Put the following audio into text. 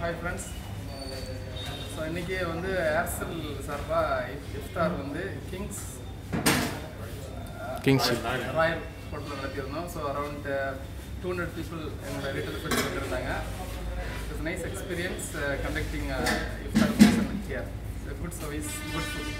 Hi friends so இன்றைக்கி வந்து Aircel சார்பாக இஃப்தார் வந்து கிங்ஸ் கிங்ஸ் ராயல் ஹோட்டலில் நடத்தியிருந்தோம். So around two hundred people எங்களோட வீட்டில் போய் வந்துருந்தாங்க. It's nice experience conducting iftar function here good service good food